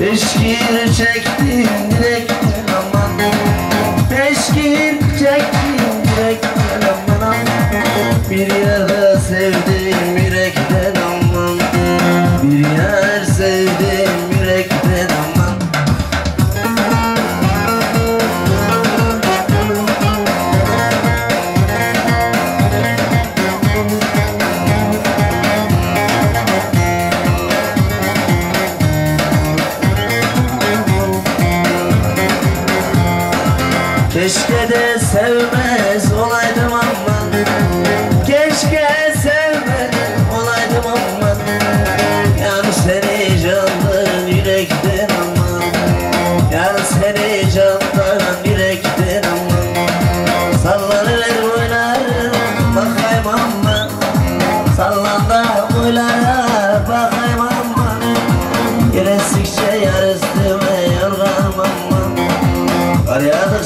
Beş kere çektim direkten Keşke de sevme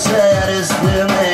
saddest women.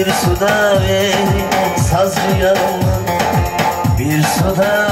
bir suda verilen saz rüyamı. Bir suda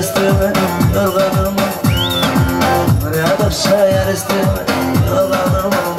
üstüme yorganımı Buraya döşeyer üstüme yorganımı